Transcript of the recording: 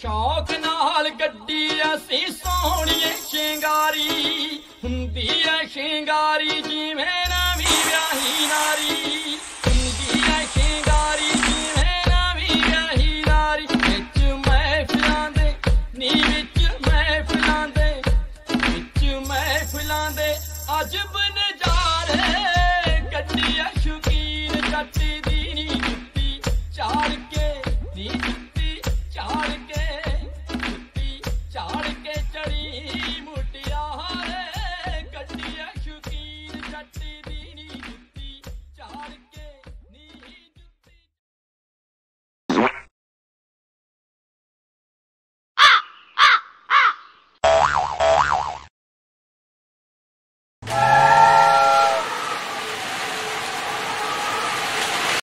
ਸ਼ੌਕ ਨਾਲ ਗੱਡੀ ਅਸੀਂ ਸੋਹਣੀਏ ਸ਼ਿੰਗਾਰੀ, ਹੁੰਦੀ ਐ ਸ਼ਿੰਗਾਰੀ ਜਿਵੇਂ ਨਵੀਂ ਵਿਆਹੀ ਹੁੰਦੀ ਐ ਸ਼ਿੰਗਾਰੀ ਜਿਵੇਂ ਨਵੀਂ ਵਿਆਹੀ ਨਾਰੀ। ਵਿੱਚ ਮਹਿਫਲਾਂ ਦੇ, ਨੀ ਵਿੱਚ ਮਹਿਫਲਾਂ ਦੇ। ਵਿੱਚ ਮਹਿਫਲਾਂ ਦੇ ਅਜਬ